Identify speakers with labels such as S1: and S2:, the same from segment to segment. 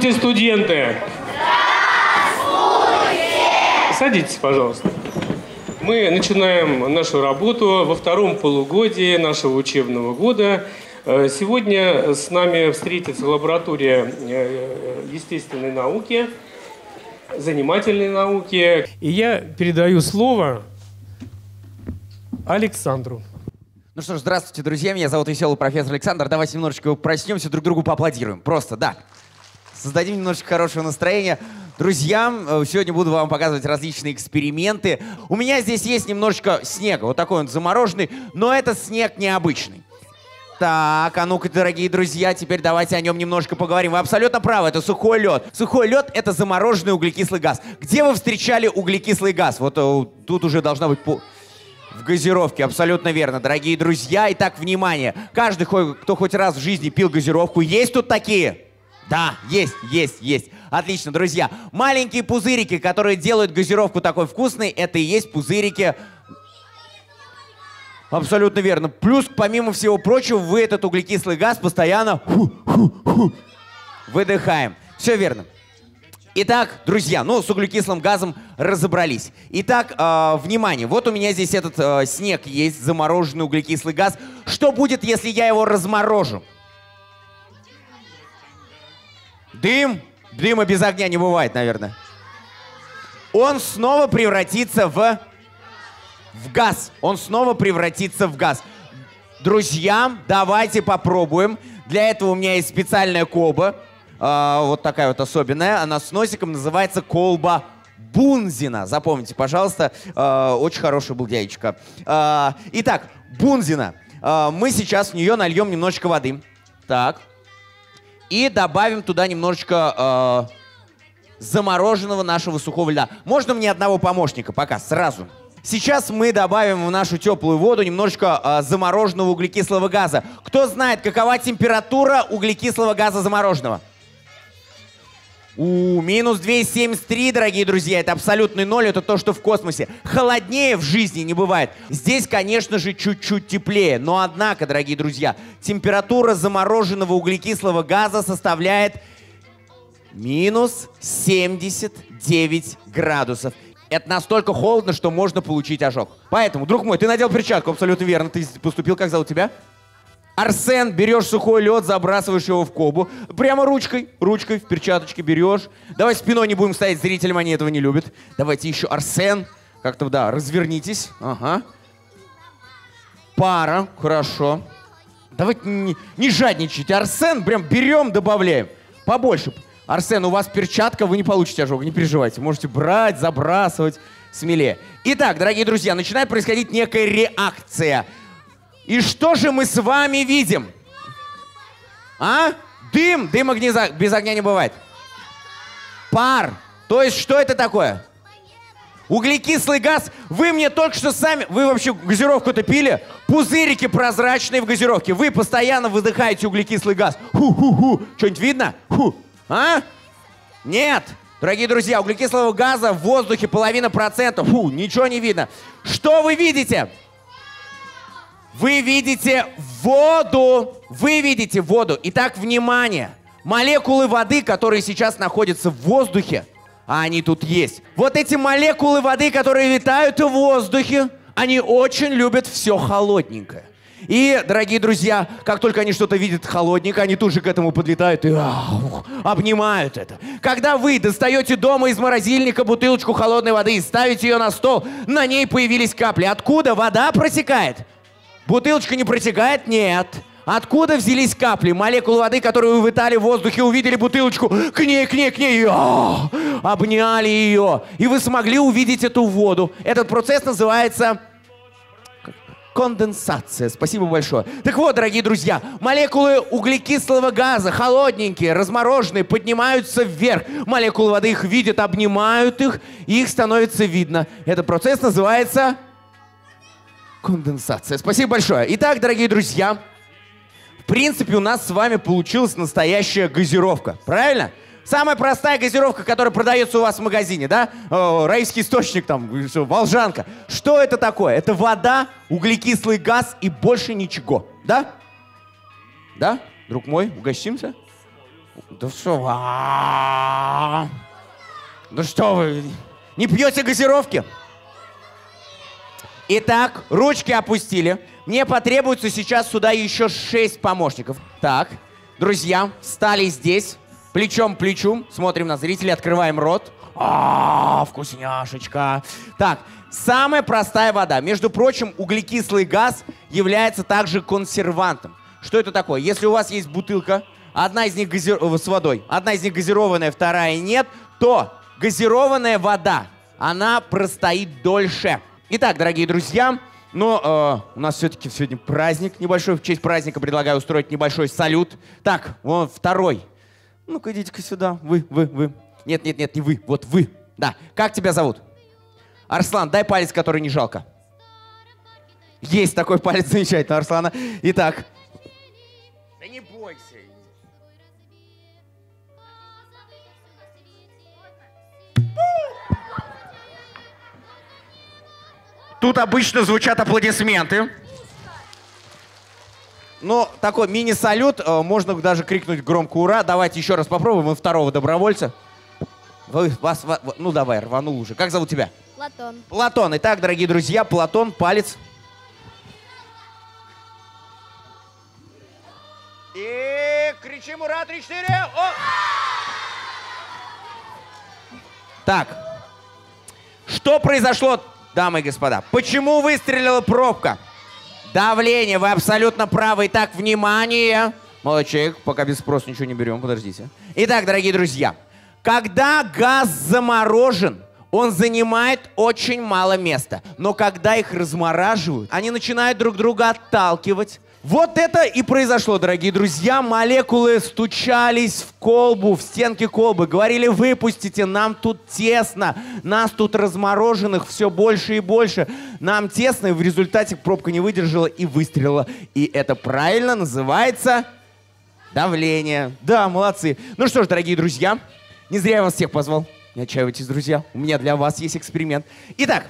S1: Здравствуйте, студенты! Здравствуйте! Садитесь, пожалуйста. Мы начинаем нашу работу во втором полугодии нашего учебного года. Э, Сегодня с нами встретится лаборатория э, естественной науки, занимательной науки. И я передаю слово Александру.
S2: Ну что ж, здравствуйте, друзья. Меня зовут веселый профессор Александр. Давайте немножечко проснемся, друг другу поаплодируем. Просто, да. Создадим немножечко хорошего настроения. Друзья, э, сегодня буду вам показывать различные эксперименты. У меня здесь есть немножечко снега. Вот такой он замороженный, но это снег необычный. Так, а ну-ка, дорогие друзья, теперь давайте о нем немножко поговорим. Вы абсолютно правы, это сухой лед. Сухой лед — это замороженный углекислый газ. Где вы встречали углекислый газ? Вот э, тут уже должна быть... по- В газировке, абсолютно верно, дорогие друзья. Итак, внимание. Каждый, кто хоть раз в жизни пил газировку, есть тут такие? Да, есть, есть, есть. Отлично, друзья. Маленькие пузырики, которые делают газировку такой вкусной, это и есть пузырики Абсолютно верно. Плюс, помимо всего прочего, вы этот углекислый газ постоянно выдыхаем. Все верно. Итак, друзья, ну, с углекислым газом разобрались. Итак, э, внимание, вот у меня здесь этот э, снег есть, замороженный углекислый газ. Что будет, если я его разморожу? Дым? Дыма без огня не бывает, наверное. Он снова превратится в в газ. Он снова превратится в газ. Друзья, давайте попробуем. Для этого у меня есть специальная колба. А, вот такая вот особенная. Она с носиком называется колба Бунзина. Запомните, пожалуйста. А, очень хороший был дядечка. А, итак, Бунзина. А, мы сейчас в нее нальем немножечко воды. Так. И добавим туда немножечко а, замороженного нашего сухого льда. Можно мне одного помощника пока, сразу? Сейчас мы добавим в нашу теплую воду немножечко а, замороженного углекислого газа. Кто знает, какова температура углекислого газа замороженного? У, минус 273, дорогие друзья, это абсолютный ноль, это то, что в космосе. Холоднее в жизни не бывает. Здесь, конечно же, чуть-чуть теплее, но однако, дорогие друзья, температура замороженного углекислого газа составляет минус 79 градусов. Это настолько холодно, что можно получить ожог. Поэтому, друг мой, ты надел перчатку, абсолютно верно. Ты поступил, как зовут тебя? Арсен, берешь сухой лед, забрасываешь его в кобу. Прямо ручкой, ручкой в перчаточке берешь. Давай спиной не будем стоять, зрителям они этого не любят. Давайте еще Арсен. Как-то, да, развернитесь. Ага. Пара, хорошо. Давайте не, не жадничайте. Арсен прям берем, добавляем. Побольше. Арсен, у вас перчатка, вы не получите ожог, не переживайте. Можете брать, забрасывать смелее. Итак, дорогие друзья, начинает происходить некая реакция. И что же мы с вами видим? А? Дым. Дыма без ог- без огня не бывает. Пар. То есть что это такое? Углекислый газ. Вы мне только что сами... Вы вообще газировку-то пили? Пузырики прозрачные в газировке. Вы постоянно выдыхаете углекислый газ. Ху-ху-ху. Что-нибудь видно? Ху. А? Нет. Дорогие друзья, углекислого газа в воздухе половина процента. Фу, ничего не видно. Что вы видите? Вы видите воду. Вы видите воду. Итак, внимание. Молекулы воды, которые сейчас находятся в воздухе, а они тут есть. Вот эти молекулы воды, которые витают в воздухе, они очень любят все холодненькое. И, дорогие друзья, как только они что-то видят холодненькое, они тут же к этому подлетают и ау, обнимают это. Когда вы достаете дома из морозильника бутылочку холодной воды и ставите ее на стол, на ней появились капли. Откуда вода протекает? Бутылочка не протекает? Нет. Откуда взялись капли? Молекулы воды, которые вы витали в воздухе, увидели бутылочку, к ней, к ней, к ней, а, обняли ее. И вы смогли увидеть эту воду. Этот процесс называется конденсация. Спасибо большое. Так вот, дорогие друзья, молекулы углекислого газа, холодненькие, размороженные, поднимаются вверх. Молекулы воды их видят, обнимают их, и их становится видно. Этот процесс называется конденсация. Спасибо большое. Итак, дорогие друзья, в принципе, у нас с вами получилась настоящая газировка. Правильно? Самая простая газировка, которая продается у вас в магазине, да? О, райский источник там, волжанка. Что это такое? Это вода, углекислый газ и больше ничего. Да? Да? Друг мой, угостимся? Да что. Да что вы? Не пьете газировки? Итак, ручки опустили. Мне потребуется сейчас сюда еще шесть помощников. Так, друзья, встали здесь, плечом к плечу, смотрим на зрителей, открываем рот. А, вкусняшечка. Так, самая простая вода. Между прочим, углекислый газ является также консервантом. Что это такое? Если у вас есть бутылка, одна из них газир... с водой, одна из них газированная, вторая нет, то газированная вода, она простоит дольше. Итак, дорогие друзья, но э, у нас все-таки сегодня праздник небольшой. В честь праздника предлагаю устроить небольшой салют. Так, вон второй. Ну-ка, идите-ка сюда. Вы, вы, вы. Нет, нет, нет, не вы. Вот вы. Да. Как тебя зовут? Арслан, дай палец, который не жалко. Есть такой палец замечательно, Арслана. Итак. Тут обычно звучат аплодисменты. Ну, такой мини-салют. э, Можно даже крикнуть громко «Ура!». Давайте еще раз попробуем. Мы второго добровольца. Вы, вас, ва- ва- ну давай, рванул уже. Как зовут тебя?
S3: Платон.
S2: Платон. Итак, дорогие друзья, Платон, палец. И кричим «Ура!» 3-4! О! Так. Что произошло, дамы и господа? Почему выстрелила пробка? Давление, вы абсолютно правы. Итак, внимание. Молодой пока без спроса ничего не берем, подождите. Итак, дорогие друзья, когда газ заморожен, он занимает очень мало места. Но когда их размораживают, они начинают друг друга отталкивать. Вот это и произошло, дорогие друзья. Молекулы стучались в колбу, в стенки колбы. Говорили, выпустите, нам тут тесно. Нас тут размороженных все больше и больше. Нам тесно, и в результате пробка не выдержала и выстрелила. И это правильно называется давление. Да, молодцы. Ну что ж, дорогие друзья, не зря я вас всех позвал. Не отчаивайтесь, друзья. У меня для вас есть эксперимент. Итак,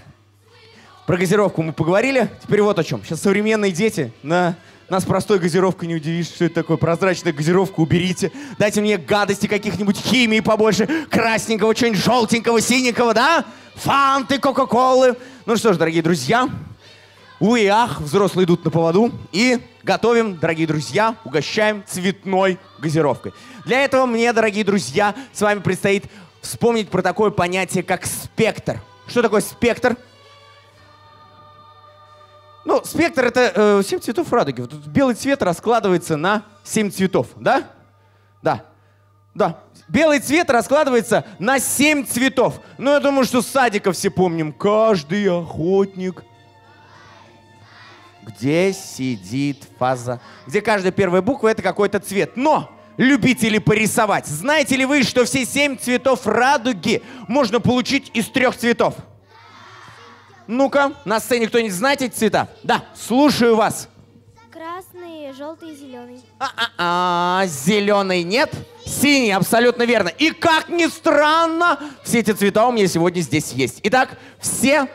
S2: про газировку мы поговорили. Теперь вот о чем. Сейчас современные дети на нас простой газировкой не удивишь, что это такое. Прозрачная газировка, уберите. Дайте мне гадости каких-нибудь химии побольше. Красненького, что-нибудь желтенького, синенького, да? Фанты, кока-колы. Ну что ж, дорогие друзья, у и ах, взрослые идут на поводу. И готовим, дорогие друзья, угощаем цветной газировкой. Для этого мне, дорогие друзья, с вами предстоит вспомнить про такое понятие, как спектр. Что такое спектр? Ну, спектр это э, 7 цветов радуги. Тут белый цвет раскладывается на 7 цветов, да? Да. Да. Белый цвет раскладывается на 7 цветов. Ну, я думаю, что с садика все помним. Каждый охотник. Где сидит фаза? Где каждая первая буква это какой-то цвет. Но, любители порисовать, знаете ли вы, что все 7 цветов радуги можно получить из трех цветов? Ну-ка, на сцене кто-нибудь знает эти цвета? Да, слушаю вас.
S3: Красный, желтый, зеленый.
S2: А-а-а, зеленый нет, синий, абсолютно верно. И как ни странно, все эти цвета у меня сегодня здесь есть. Итак, все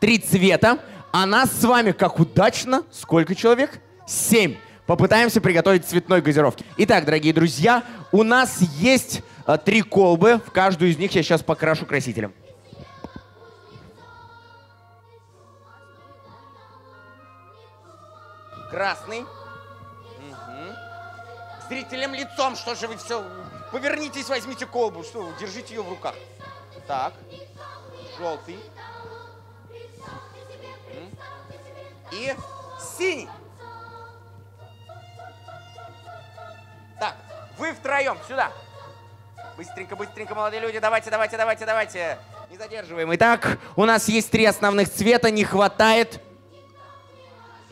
S2: три цвета, а нас с вами, как удачно, сколько человек? Семь. Попытаемся приготовить цветной газировки. Итак, дорогие друзья, у нас есть э, три колбы. В каждую из них я сейчас покрашу красителем. Красный. Мгм. Зрителям лицом, что же вы все... Повернитесь, возьмите колбу, что вы, держите ее в руках. Так, желтый. И синий. Так, вы втроем, сюда. Быстренько, быстренько, молодые люди, давайте, давайте, давайте, давайте. Не задерживаем. Итак, у нас есть три основных цвета, не хватает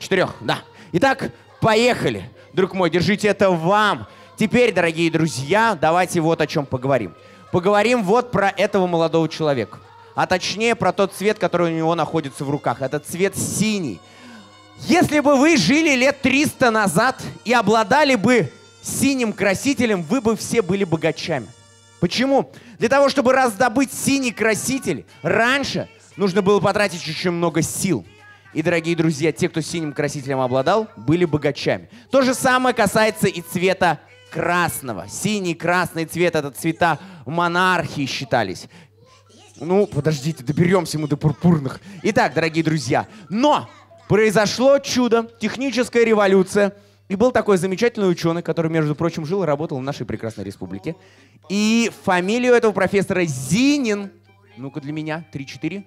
S2: Четырех, да. Итак, поехали. Друг мой, держите это вам. Теперь, дорогие друзья, давайте вот о чем поговорим. Поговорим вот про этого молодого человека. А точнее, про тот цвет, который у него находится в руках. Это цвет синий. Если бы вы жили лет 300 назад и обладали бы синим красителем, вы бы все были богачами. Почему? Для того, чтобы раздобыть синий краситель, раньше нужно было потратить очень много сил. И, дорогие друзья, те, кто синим красителем обладал, были богачами. То же самое касается и цвета красного. Синий, красный цвет — это цвета монархии считались. Ну, подождите, доберемся мы до пурпурных. Итак, дорогие друзья, но произошло чудо, техническая революция. И был такой замечательный ученый, который, между прочим, жил и работал в нашей прекрасной республике. И фамилию этого профессора Зинин. Ну-ка для меня, 3-4.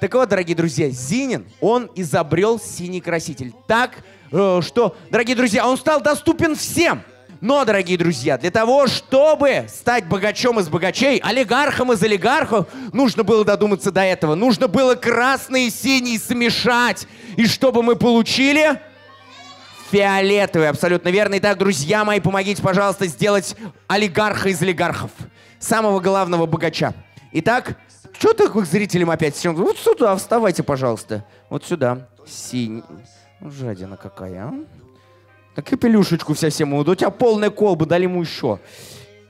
S2: Так вот, дорогие друзья, Зинин, он изобрел синий краситель. Так, э, что, дорогие друзья, он стал доступен всем. Но, дорогие друзья, для того, чтобы стать богачом из богачей, олигархом из олигархов, нужно было додуматься до этого. Нужно было красный и синий смешать. И чтобы мы получили фиолетовый, абсолютно верно. Итак, друзья мои, помогите, пожалуйста, сделать олигарха из олигархов. Самого главного богача. Итак, что ты к зрителям опять? Вот сюда, вставайте, пожалуйста. Вот сюда. Синий. Ну, жадина какая, а? Так и пелюшечку вся всем У тебя полная колба, дали ему еще.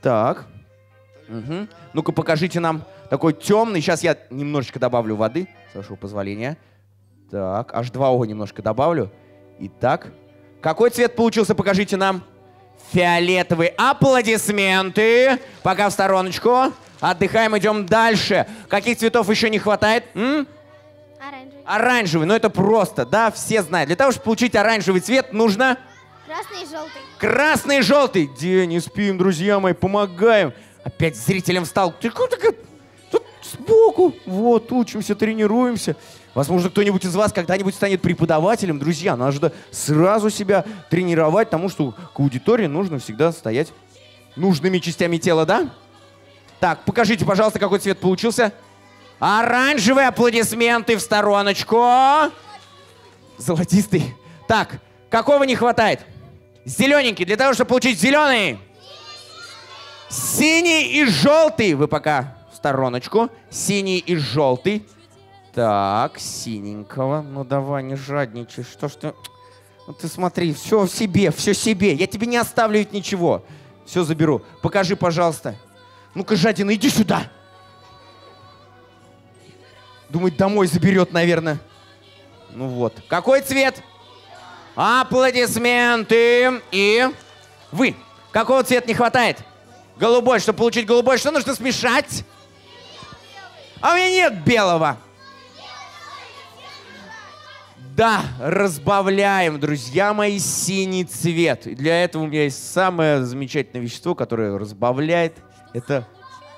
S2: Так. Угу. Ну-ка, покажите нам такой темный. Сейчас я немножечко добавлю воды, с вашего позволения. Так, аж 2 о немножко добавлю. Итак, какой цвет получился, покажите нам. Фиолетовый. Аплодисменты. Пока в стороночку. Отдыхаем, идем дальше. Каких цветов еще не хватает? М?
S3: Оранжевый.
S2: Оранжевый. Ну это просто, да, все знают. Для того, чтобы получить оранжевый цвет, нужно...
S3: Красный и желтый.
S2: Красный и желтый. Где не спим, друзья мои, помогаем. Опять зрителям встал. Ты куда Тут сбоку. Вот, учимся, тренируемся. Возможно, кто-нибудь из вас когда-нибудь станет преподавателем. Друзья, надо сразу себя тренировать, потому что к аудитории нужно всегда стоять нужными частями тела, да? Так, покажите, пожалуйста, какой цвет получился. Оранжевые аплодисменты в стороночку. Золотистый. Так, какого не хватает? Зелененький. Для того, чтобы получить зеленый. Синий и желтый. Вы пока в стороночку. Синий и желтый. Так, синенького. Ну давай, не жадничай. Что ж ты... Ну ты смотри, все себе, все себе. Я тебе не оставлю ничего. Все заберу. Покажи, пожалуйста. Ну-ка, жадина, иди сюда. Думает, домой заберет, наверное. Ну вот. Какой цвет? Аплодисменты. И вы. Какого цвета не хватает? Голубой. Чтобы получить голубой, что нужно смешать? А у меня нет белого. Да, разбавляем, друзья мои, синий цвет. Для этого у меня есть самое замечательное вещество, которое разбавляет. Это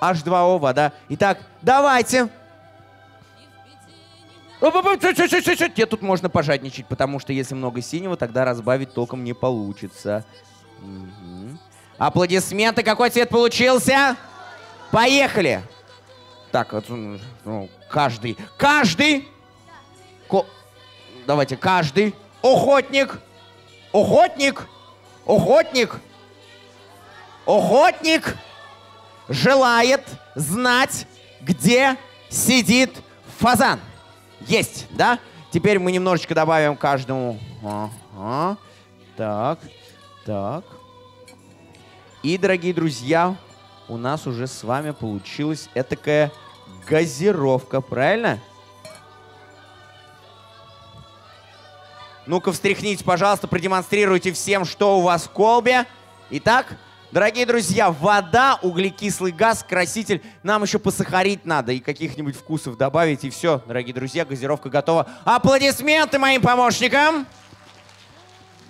S2: H2O, вода. Итак, давайте Тебе тут можно пожадничать, потому что если много синего, тогда разбавить толком не получится. Угу. Аплодисменты. Какой цвет получился? Поехали. Так, ну, каждый. Каждый. Ко... Давайте, каждый. Охотник. Охотник. Охотник. Охотник желает знать, где сидит фазан. Есть, да? Теперь мы немножечко добавим каждому. Ага. Так, так. И, дорогие друзья, у нас уже с вами получилась этакая газировка, правильно? Ну-ка, встряхните, пожалуйста, продемонстрируйте всем, что у вас в колбе. Итак, Дорогие друзья, вода, углекислый газ, краситель. Нам еще посахарить надо и каких-нибудь вкусов добавить. И все, дорогие друзья, газировка готова. Аплодисменты моим помощникам.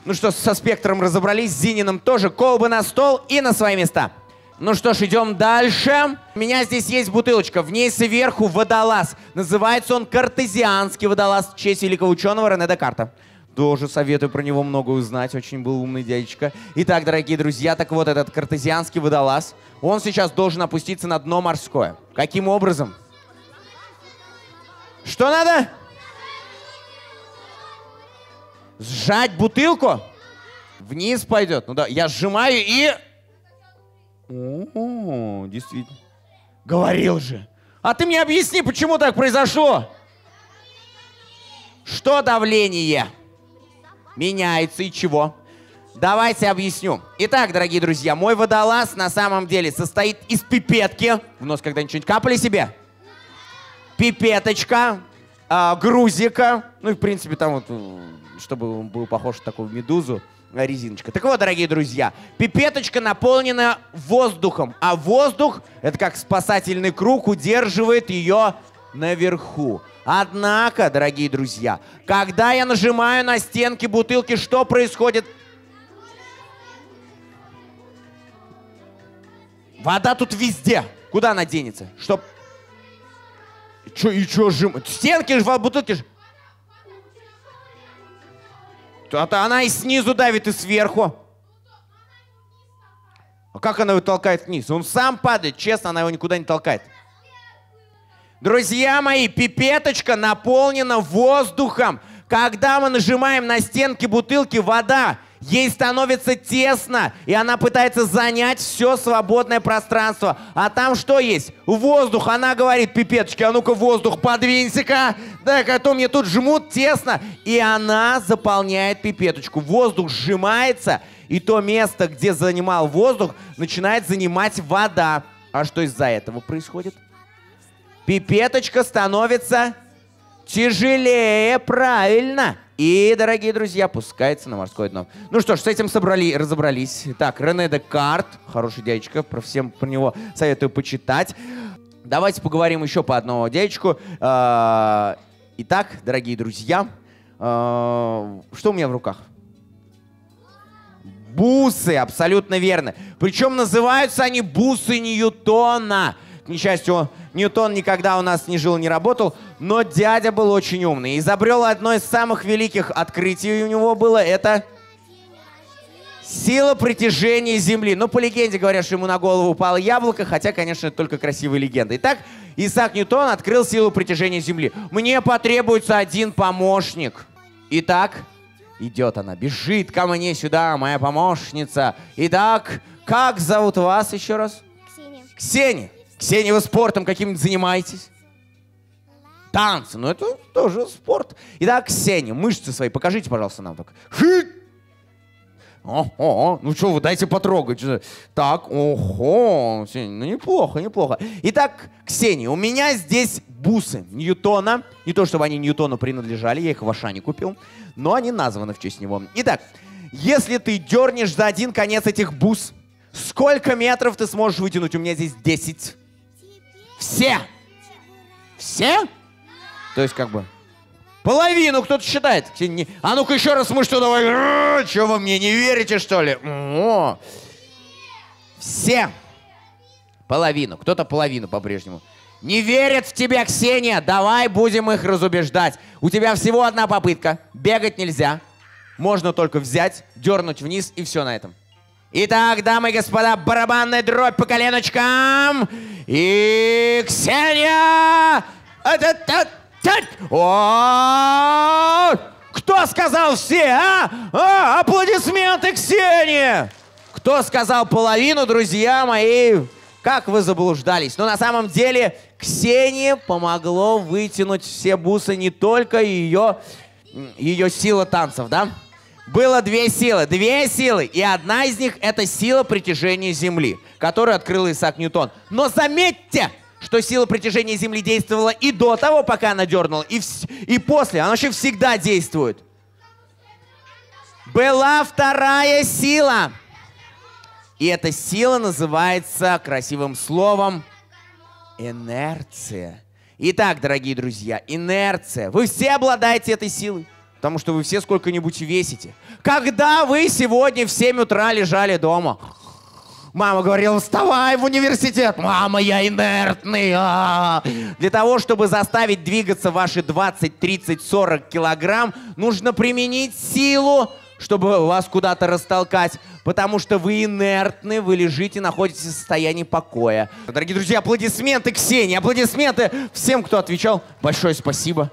S2: Ну что, со спектром разобрались, с Зининым тоже. Колбы на стол и на свои места. Ну что ж, идем дальше. У меня здесь есть бутылочка. В ней сверху водолаз. Называется он картезианский водолаз в честь великого ученого Рене Декарта. Тоже советую про него много узнать. Очень был умный дядечка. Итак, дорогие друзья, так вот этот картезианский водолаз, он сейчас должен опуститься на дно морское. Каким образом? Что надо? Сжать бутылку? Вниз пойдет. Ну да, я сжимаю и... О, действительно. Говорил же. А ты мне объясни, почему так произошло? Что давление? Меняется и чего? Давайте объясню. Итак, дорогие друзья, мой водолаз на самом деле состоит из пипетки. В нос когда-нибудь что-нибудь капали себе? Пипеточка, э, грузика. Ну и, в принципе, там вот, чтобы он был похож на такую медузу. э, резиночка. Так вот, дорогие друзья, пипеточка наполнена воздухом, а воздух, это как спасательный круг, удерживает ее наверху. Однако, дорогие друзья, когда я нажимаю на стенки бутылки, что происходит? Вода тут везде. Куда она денется? Чтоб... Чё, и чё жим... Стенки же, бутылки же... А она и снизу давит, и сверху. А как она его толкает вниз? Он сам падает, честно, она его никуда не толкает. Друзья мои, пипеточка наполнена воздухом. Когда мы нажимаем на стенки бутылки, вода Ей становится тесно, и она пытается занять все свободное пространство. А там что есть? Воздух. Она говорит, пипеточки, а ну-ка воздух, подвинься-ка. Дай-ка, а то мне тут жмут тесно. И она заполняет пипеточку. Воздух сжимается, и то место, где занимал воздух, начинает занимать вода. А что из-за этого происходит? Пипеточка становится тяжелее, правильно. И, дорогие друзья, пускается на морское дно. Ну что ж, с этим собрали, разобрались. Так, Рене Декарт, хороший дядечка, про всем про него советую почитать. Давайте поговорим еще по одному дядечку. А, итак, дорогие друзья, а, что у меня в руках? Бусы, абсолютно верно. Причем называются они бусы Ньютона. К несчастью, Ньютон никогда у нас не жил, не работал, но дядя был очень умный. Изобрел одно из самых великих открытий у него было, это сила притяжения Земли. Ну, по легенде говорят, что ему на голову упало яблоко, хотя, конечно, это только красивая легенда. Итак, Исаак Ньютон открыл силу притяжения Земли. Мне потребуется один помощник. Итак, идет она, бежит ко мне сюда, моя помощница. Итак, как зовут вас еще раз?
S3: Ксения.
S2: Ксения. Ксения, вы спортом каким-нибудь занимаетесь? Танцы, ну это тоже спорт. Итак, Ксения, мышцы свои покажите, пожалуйста, нам только. О, о, ну что вы, дайте потрогать. Так, ого, ну неплохо, неплохо. Итак, Ксения, у меня здесь бусы Ньютона. Не то, чтобы они Ньютону принадлежали, я их в Ашане купил, но они названы в честь него. Итак, если ты дернешь за один конец этих бус, сколько метров ты сможешь вытянуть? У меня здесь 10. Все. Все? То есть как бы половину кто-то считает. А ну-ка еще раз мы что давай. Что вы мне не верите, что ли? О. Все. Половину. Кто-то половину по-прежнему. Не верят в тебя, Ксения. Давай будем их разубеждать. У тебя всего одна попытка. Бегать нельзя. Можно только взять, дернуть вниз и все на этом. Итак, дамы и господа, барабанная дробь по коленочкам. И Ксения! О! Кто сказал все, а? а? Аплодисменты Ксении! Кто сказал половину, друзья мои? Как вы заблуждались? Но на самом деле Ксении помогло вытянуть все бусы не только ее, ее сила танцев, да? Было две силы. Две силы. И одна из них — это сила притяжения Земли, которую открыл Исаак Ньютон. Но заметьте, что сила притяжения Земли действовала и до того, пока она дернула, и, в... и после. Она вообще всегда действует. Была вторая сила. И эта сила называется красивым словом инерция. Итак, дорогие друзья, инерция. Вы все обладаете этой силой. Потому что вы все сколько-нибудь весите. Когда вы сегодня в 7 утра лежали дома, Мама говорила, вставай в университет. Мама, я инертный. А -а -а. Для того, чтобы заставить двигаться ваши 20, 30, 40 килограмм, нужно применить силу, чтобы вас куда-то растолкать. Потому что вы инертны, вы лежите, находитесь в состоянии покоя. Дорогие друзья, аплодисменты Ксении, аплодисменты всем, кто отвечал. Большое спасибо.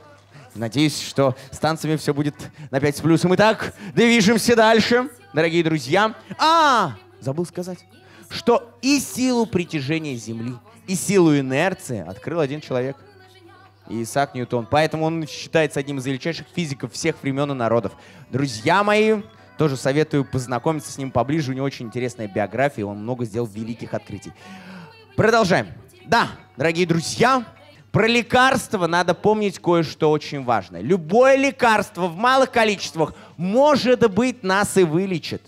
S2: Надеюсь, что с танцами все будет на 5 с плюсом. Итак, движемся дальше, дорогие друзья. А, забыл сказать, что и силу притяжения Земли, и силу инерции открыл один человек. Исаак Ньютон. Поэтому он считается одним из величайших физиков всех времен и народов. Друзья мои, тоже советую познакомиться с ним поближе. У него очень интересная биография, он много сделал великих открытий. Продолжаем. Да, дорогие друзья, Про лекарства надо помнить кое-что очень важное. Любое лекарство в малых количествах, может быть, нас и вылечит.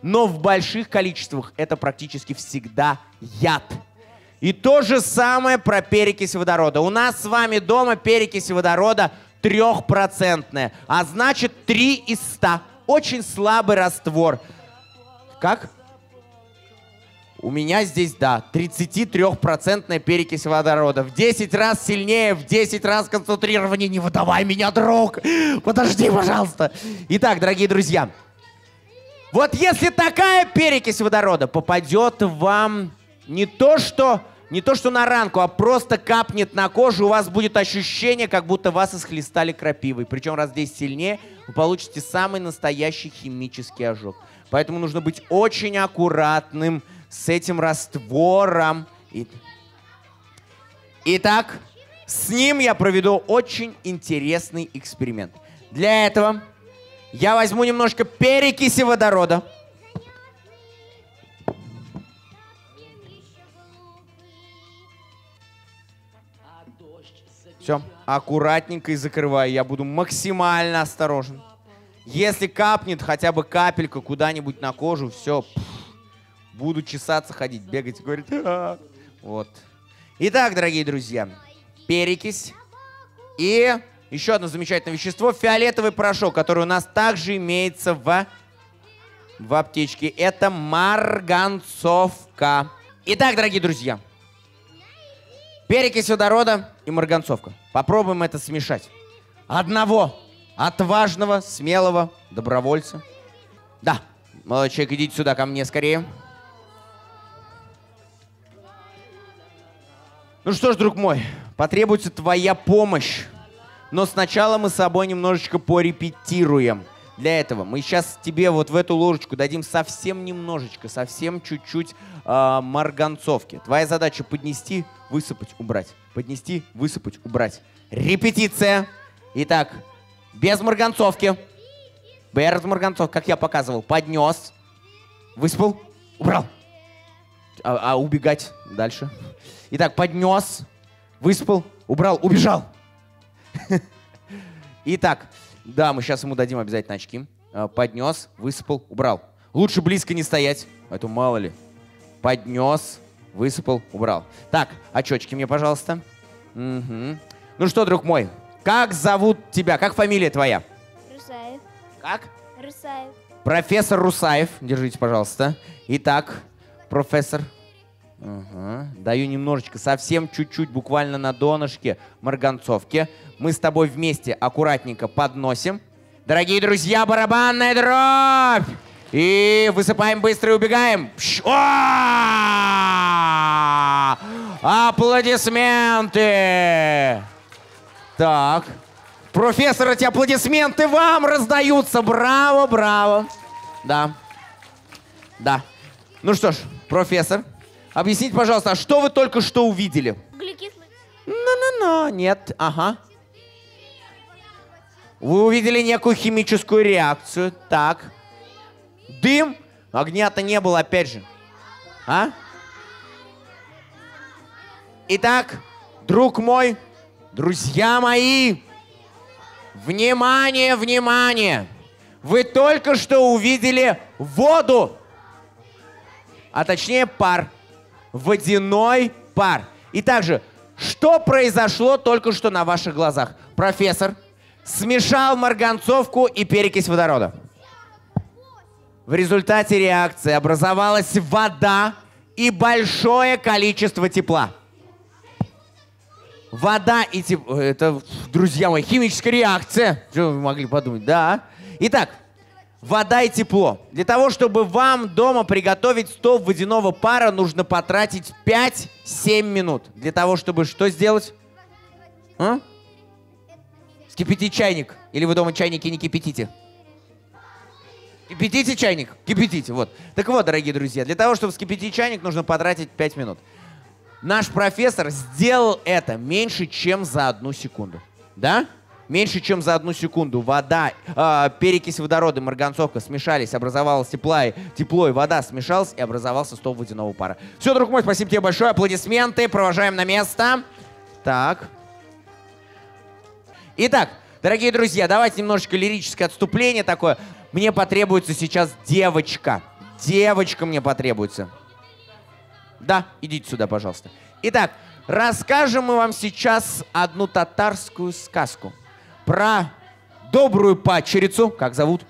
S2: Но в больших количествах это практически всегда яд. И то же самое про перекись водорода. У нас с вами дома перекись водорода трехпроцентная, а значит 3 из 100. Очень слабый раствор. Как? У меня здесь, да, 33% перекись водорода. В 10 раз сильнее, в 10 раз концентрирование. Не выдавай меня, друг! Подожди, пожалуйста. Итак, дорогие друзья, вот если такая перекись водорода попадет вам не то, что не то, что на ранку, а просто капнет на кожу, у вас будет ощущение, как будто вас исхлестали крапивой. Причем раз здесь сильнее, вы получите самый настоящий химический ожог. Поэтому нужно быть очень аккуратным с этим раствором. Итак, с ним я проведу очень интересный эксперимент. Для этого я возьму немножко перекиси водорода. Все, аккуратненько и закрываю. Я буду максимально осторожен. Если капнет хотя бы капелька куда-нибудь на кожу, все, буду чесаться, ходить, бегать и говорить. А Вот. Итак, дорогие друзья, перекись и еще одно замечательное вещество, фиолетовый порошок, который у нас также имеется в, в аптечке. Это марганцовка. Итак, дорогие друзья, перекись водорода и марганцовка. Попробуем это смешать. Одного отважного, смелого добровольца. Да, молодой человек, идите сюда ко мне скорее. Ну что ж, друг мой, потребуется твоя помощь. Но сначала мы с собой немножечко порепетируем. Для этого мы сейчас тебе вот в эту ложечку дадим совсем немножечко, совсем чуть-чуть э, марганцовки. Твоя задача поднести, высыпать, убрать. Поднести, высыпать, убрать. Репетиция. Итак, без марганцовки. Без марганцовки, как я показывал. Поднес, высыпал, убрал. А, а убегать дальше? Итак, поднес, высыпал, убрал, убежал. Итак, да, мы сейчас ему дадим обязательно очки. А, поднес, высыпал, убрал. Лучше близко не стоять, а то мало ли. Поднес, высыпал, убрал. Так, очечки мне, пожалуйста. Угу. Ну что, друг мой, как зовут тебя? Как фамилия твоя?
S3: Русаев.
S2: Как?
S3: Русаев.
S2: Профессор Русаев. Держите, пожалуйста. Итак, профессор. Ага. Даю немножечко, совсем чуть-чуть, буквально на донышке марганцовки. Мы с тобой вместе аккуратненько подносим. Дорогие друзья, барабанная дробь! И высыпаем быстро и убегаем. Аплодисменты! Так. Профессор, эти аплодисменты вам раздаются. Браво, браво. Да. Да. Ну что ж, профессор, объясните, пожалуйста, а что вы только что увидели?
S3: Углекислый.
S2: Ну-ну-ну, нет, ага. Вы увидели некую химическую реакцию. Так. Дым. Огня-то не было, опять же. А? Итак, друг мой, друзья мои, внимание, внимание! Вы только что увидели воду, а точнее пар, водяной пар. И также, что произошло только что на ваших глазах? Профессор смешал марганцовку и перекись водорода. В результате реакции образовалась вода и большое количество тепла. Вода и тепло. Это, друзья мои, химическая реакция. Что вы могли подумать? Да. Итак, вода и тепло. Для того, чтобы вам дома приготовить стол водяного пара, нужно потратить 5-7 минут. Для того, чтобы что сделать? А? Скипятить чайник. Или вы дома чайники не кипятите? Кипятите чайник? Кипятите, вот. Так вот, дорогие друзья, для того, чтобы вскипятить чайник, нужно потратить 5 минут. Наш профессор сделал это меньше, чем за одну секунду. Да? Меньше, чем за одну секунду вода, э, перекись водорода и марганцовка смешались, образовалось тепло, и, тепло и вода смешалась, и образовался стол водяного пара. Все, друг мой, спасибо тебе большое. Аплодисменты. Провожаем на место. Так. Итак, дорогие друзья, давайте немножечко лирическое отступление такое. Мне потребуется сейчас девочка. Девочка мне потребуется. Да, идите сюда, пожалуйста. Итак, расскажем мы вам сейчас одну татарскую сказку про добрую падчерицу. Как зовут?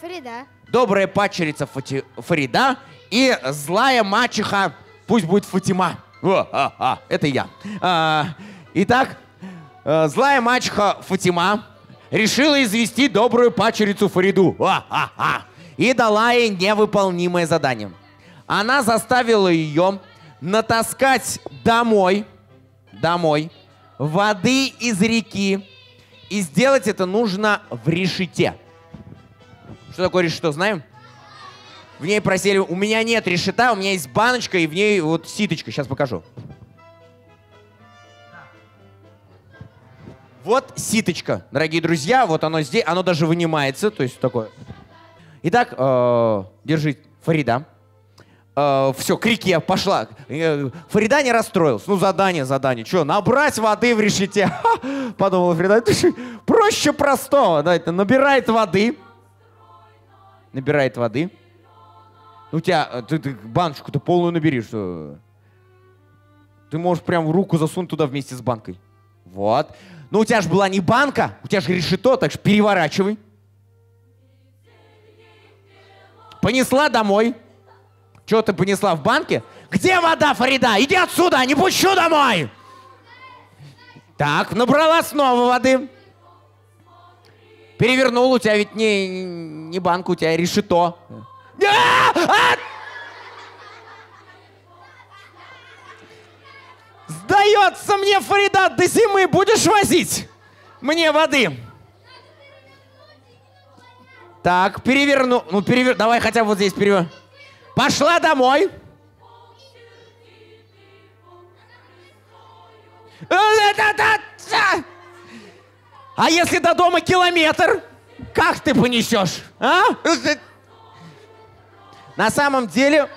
S3: Фарида.
S2: Добрая падчерица Фати- Фарида и злая мачеха, пусть будет Фатима. О, а, а, это я. А, итак, э, злая мачеха Фатима решила извести добрую падчерицу Фариду. А, а, а, и дала ей невыполнимое задание. Она заставила ее натаскать домой, домой, воды из реки. И сделать это нужно в решете. Что такое решето, знаем? В ней просили, у меня нет решета, у меня есть баночка, и в ней вот ситочка. Сейчас покажу. Вот ситочка, дорогие друзья, вот оно здесь, оно даже вынимается, то есть такое. Итак, э, держи, Фарида. Все, к реке пошла. Э, Фарида не расстроился. Ну, задание, задание. Что, набрать воды в решете? Ха! Подумала Фарида, проще простого. Да, это набирает воды. Набирает воды. Ну, У тебя, э, ты, ты баночку-то полную набери, что... Ты можешь прям руку засунуть туда вместе с банкой. Вот. Ну, у тебя же была не банка, у тебя же решето, так что переворачивай. Понесла домой. Что ты понесла в банке? Где вода, Фарида? Иди отсюда, не пущу домой! Так, набрала снова воды. Перевернул, у тебя ведь не, не банка, у тебя решето. А! А! Сдается мне, Фарида, до зимы будешь возить мне воды? Так, переверну. Ну, перевер... Давай хотя бы вот здесь перевер... Пошла домой. А если до дома километр? Как ты понесешь? А? На самом деле,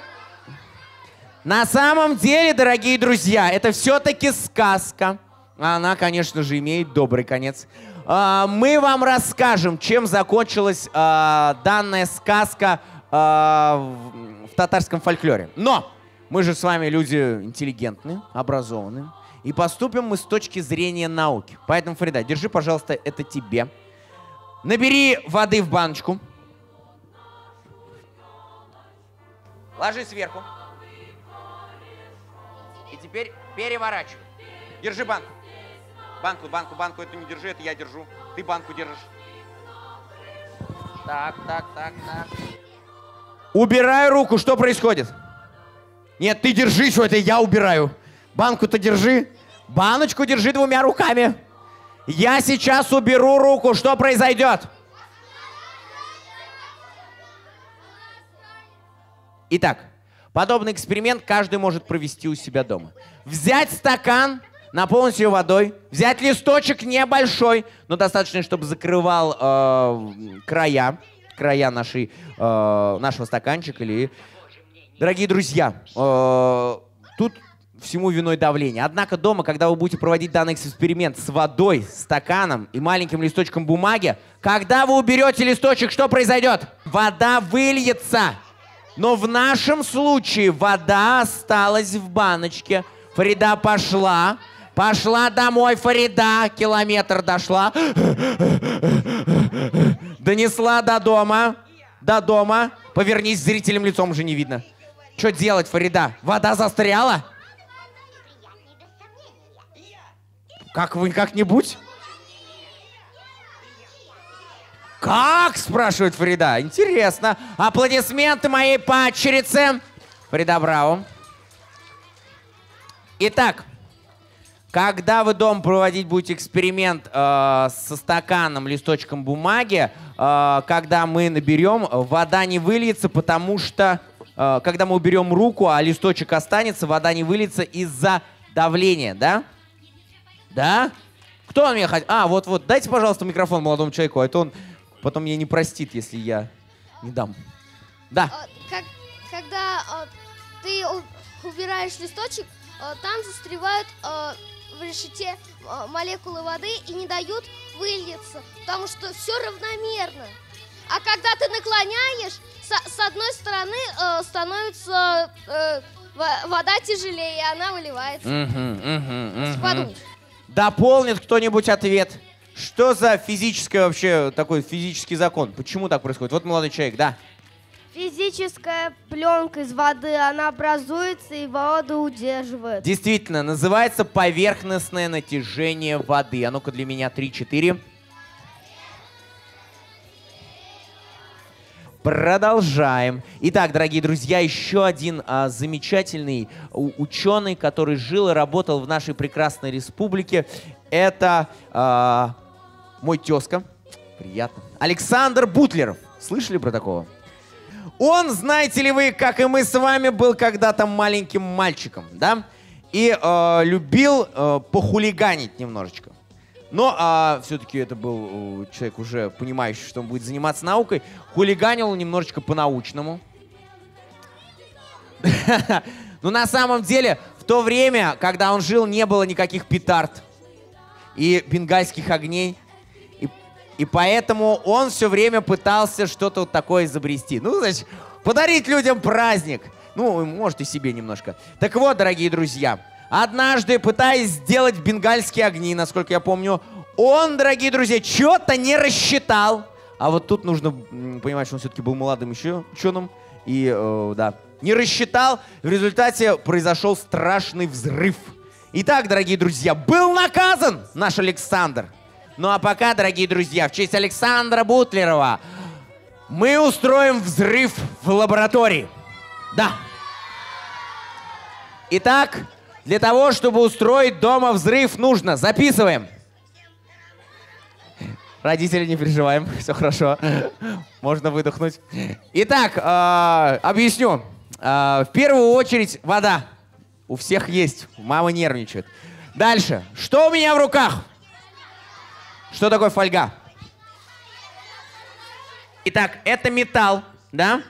S2: на самом деле, дорогие друзья, это все-таки сказка. Она, конечно же, имеет добрый конец. А, Мы вам расскажем, чем закончилась а, данная сказка а, татарском фольклоре. Но мы же с вами люди интеллигентные, образованные. И поступим мы с точки зрения науки. Поэтому, Фарида, держи, пожалуйста, это тебе. Набери воды в баночку. Ложи сверху. И теперь переворачивай. Держи банку. Банку, банку, банку. Эту не держи, это я держу. Ты банку держишь. Так, так, так, так. Убираю руку. Что происходит? Нет, ты держи, что это я убираю. Банку-то держи. Баночку держи двумя руками. Я сейчас уберу руку. Что произойдет? Итак, подобный эксперимент каждый может провести у себя дома. Взять стакан, наполнить его водой, взять листочек небольшой, но достаточно, чтобы закрывал э, края, края нашей, э, нашего стаканчика. Или... Дорогие друзья, э, тут всему виной давление. Однако дома, когда вы будете проводить данный эксперимент с водой, стаканом и маленьким листочком бумаги, когда вы уберете листочек, что произойдет? Вода выльется. Но в нашем случае вода осталась в баночке. Фарида пошла. Пошла домой, Фарида. Километр дошла. Донесла до дома. До дома. Повернись зрителям лицом уже не видно. Что делать, Фарида? Вода застряла? Как вы как-нибудь? Как? спрашивает Фарида. Интересно. Аплодисменты моей падчерице. Фарида Браво. Итак, когда вы дома проводить будете эксперимент э, со стаканом, листочком бумаги, э, когда мы наберем, вода не выльется, потому что э, когда мы уберем руку, а листочек останется, вода не выльется из-за давления, да? Да? Кто он меня хотел? А, вот-вот, дайте, пожалуйста, микрофон молодому человеку, а то он потом меня не простит, если я не дам. Да.
S3: А, как, когда а, ты убираешь листочек, а, там застревают а, в решете а, молекулы воды и не дают выльется, потому что все равномерно. А когда ты наклоняешь, с, с одной стороны э, становится э, во- вода тяжелее, и она выливается.
S2: Дополнит кто-нибудь ответ. Что за физическое вообще такой физический закон? Почему так происходит? Вот молодой человек, да.
S4: Физическая пленка из воды, она образуется и воду удерживает.
S2: Действительно, называется поверхностное натяжение воды. А ну-ка для меня 3-4. Продолжаем. Итак, дорогие друзья, еще один а, замечательный ученый, который жил и работал в нашей прекрасной республике, это а, мой тезка. Приятно. Александр Бутлеров. Слышали про такого? Он, знаете ли вы, как и мы с вами, был когда-то маленьким мальчиком, да? И э, любил э, похулиганить немножечко. Но все-таки это был э, человек уже понимающий, что он будет заниматься наукой. Хулиганил немножечко по-научному. Но на самом деле, в то время, когда он жил, не было никаких петард и бенгальских огней. И, поэтому он все время пытался что-то вот такое изобрести. Ну, значит, подарить людям праздник. Ну, может, и себе немножко. Так вот, дорогие друзья, однажды, пытаясь сделать бенгальские огни, насколько я помню, он, дорогие друзья, что-то не рассчитал. А вот тут нужно понимать, что он все-таки был молодым еще ученым. И, э, да, не рассчитал. В результате произошел страшный взрыв. Итак, дорогие друзья, был наказан наш Александр. Ну а пока, дорогие друзья, в честь Александра Бутлерова мы устроим взрыв в лаборатории. Да. Итак, для того, чтобы устроить дома взрыв, нужно, записываем. Родители, не переживаем, все хорошо. Можно выдохнуть. Итак, э, объясню. Э, в первую очередь вода. У всех есть. Мама нервничает. Дальше. Что у меня в руках? Что такое фольга? Итак, это металл, да?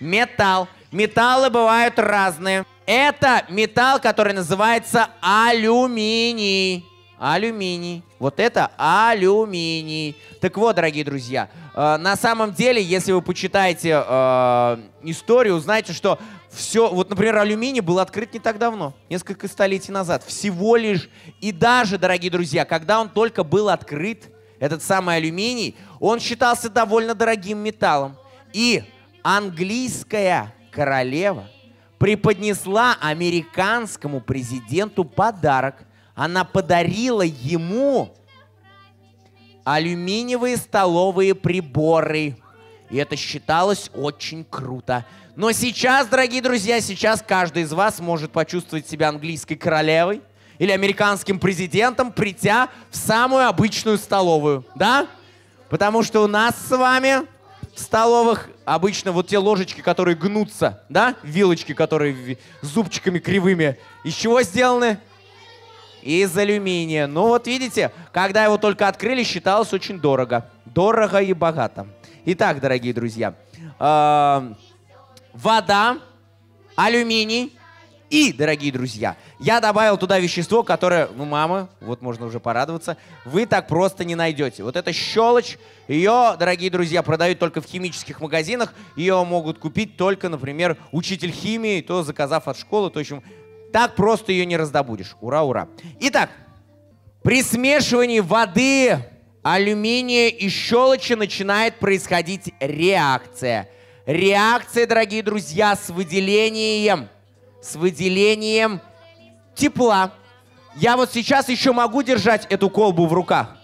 S2: Металл. Металлы бывают разные. Это металл, который называется алюминий. Алюминий. Вот это алюминий. Так вот, дорогие друзья, э, на самом деле, если вы почитаете э, историю, узнаете, что все, вот, например, алюминий был открыт не так давно, несколько столетий назад, всего лишь. И даже, дорогие друзья, когда он только был открыт, этот самый алюминий, он считался довольно дорогим металлом. И английская королева преподнесла американскому президенту подарок. Она подарила ему алюминиевые столовые приборы. И это считалось очень круто. Но сейчас, дорогие друзья, сейчас каждый из вас может почувствовать себя английской королевой или американским президентом, придя в самую обычную столовую. Да? Потому что у нас с вами в столовых обычно вот те ложечки, которые гнутся, да? Вилочки, которые зубчиками кривыми. Из чего сделаны? Из алюминия. Ну вот видите, когда его только открыли, считалось очень дорого. Дорого и богато. Итак, дорогие друзья, эм, вода, алюминий и, дорогие друзья, я добавил туда вещество, которое, ну, мама, вот можно уже порадоваться, вы так просто не найдете. Вот эта щелочь, ее, дорогие друзья, продают только в химических магазинах. Ее могут купить только, например, учитель химии, то заказав от школы, то, в общем, так просто ее не раздобудешь. Ура, ура. Итак, при смешивании воды, алюминия и щелочи начинает происходить реакция. Реакция, дорогие друзья, с выделением, с выделением тепла. Я вот сейчас еще могу держать эту колбу в руках,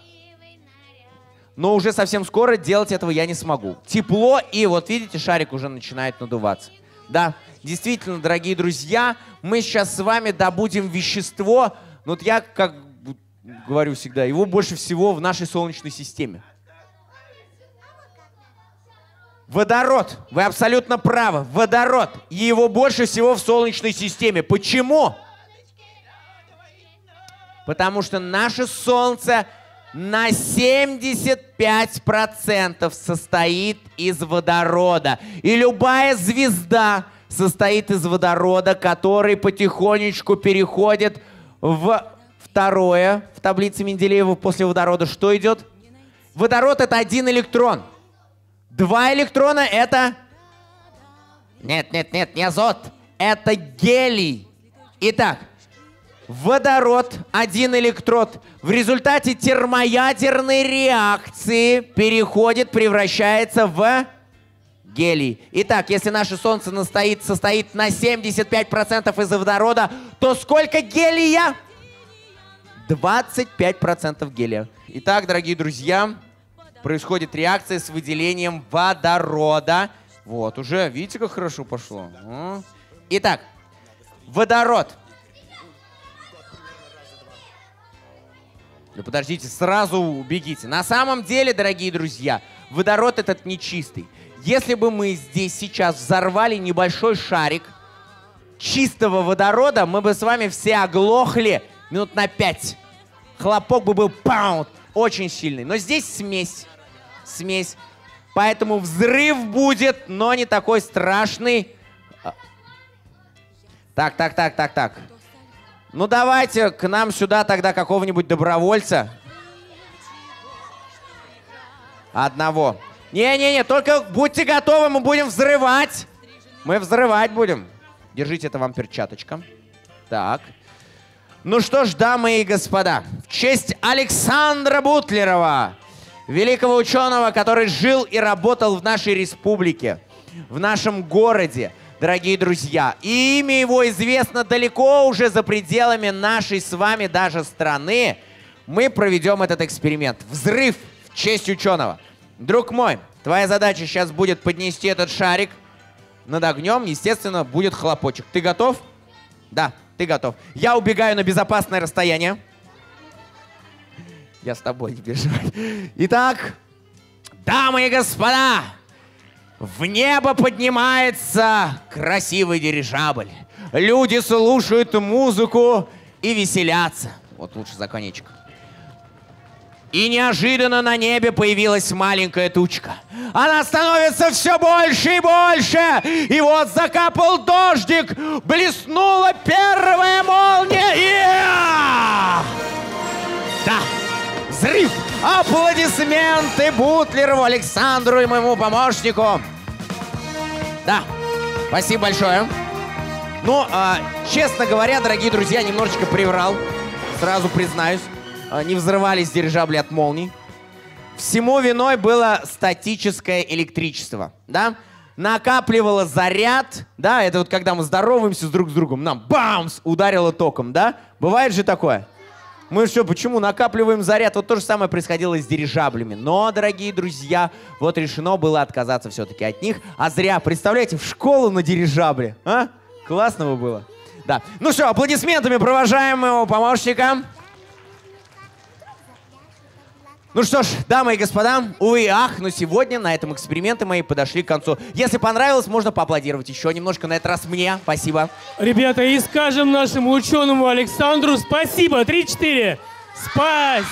S2: но уже совсем скоро делать этого я не смогу. Тепло, и вот видите, шарик уже начинает надуваться. Да, действительно, дорогие друзья, мы сейчас с вами добудем вещество, но вот я, как говорю всегда, его больше всего в нашей Солнечной системе. Водород. Вы абсолютно правы. Водород. Его больше всего в Солнечной системе. Почему? Потому что наше Солнце на 75% состоит из водорода. И любая звезда состоит из водорода, который потихонечку переходит в второе в таблице Менделеева после водорода. Что идет? Водород это один электрон. Два электрона это... Нет, нет, нет, не азот. Это гелий. Итак, водород, один электрод, в результате термоядерной реакции переходит, превращается в гелий. Итак, если наше Солнце настоит, состоит на 75% из водорода, то сколько гелия? 25% гелия. Итак, дорогие друзья, происходит реакция с выделением водорода. Вот, уже, видите, как хорошо пошло. А? Итак, водород. Ну подождите, сразу бегите. На самом деле, дорогие друзья, водород этот нечистый. Если бы мы здесь сейчас взорвали небольшой шарик чистого водорода, мы бы с вами все оглохли минут на пять. Хлопок бы был паунд, очень сильный. Но здесь смесь смесь. Поэтому взрыв будет, но не такой страшный. Так, так, так, так, так. Ну давайте к нам сюда тогда какого-нибудь добровольца. Одного. Не-не-не, только будьте готовы, мы будем взрывать. Мы взрывать будем. Держите, это вам перчаточка. Так. Ну что ж, дамы и господа, в честь Александра Бутлерова, великого ученого, который жил и работал в нашей республике, в нашем городе, дорогие друзья. И имя его известно далеко уже за пределами нашей с вами даже страны. Мы проведем этот эксперимент. Взрыв в честь ученого. Друг мой, твоя задача сейчас будет поднести этот шарик над огнем. Естественно, будет хлопочек. Ты готов? Да, ты готов. Я убегаю на безопасное расстояние. Я с тобой, не переживай. Итак, дамы и господа, в небо поднимается красивый дирижабль. Люди слушают музыку и веселятся. Вот лучше за конечек. И неожиданно на небе появилась маленькая тучка. Она становится все больше и больше. И вот закапал дождик, блеснула первая молния. И... Да, взрыв! Аплодисменты Бутлерову Александру и моему помощнику. Да, спасибо большое. Ну, а, честно говоря, дорогие друзья, немножечко приврал. Сразу признаюсь. А, не взрывались дирижабли от молний. Всему виной было статическое электричество, да? Накапливало заряд, да, это вот когда мы здороваемся друг с другом, нам бамс ударило током, да? Бывает же такое? Мы что, почему накапливаем заряд? Вот то же самое происходило с дирижаблями. Но, дорогие друзья, вот решено было отказаться все-таки от них. А зря. Представляете, в школу на дирижабле. А? Классно бы было. Да. Ну что, аплодисментами провожаем моего помощника. Ну что ж, дамы и господа, увы и ах, но сегодня на этом эксперименты мои подошли к концу. Если понравилось, можно поаплодировать еще немножко, на этот раз мне. Спасибо.
S1: Ребята, и скажем нашему ученому Александру спасибо. Три-четыре. Спасибо.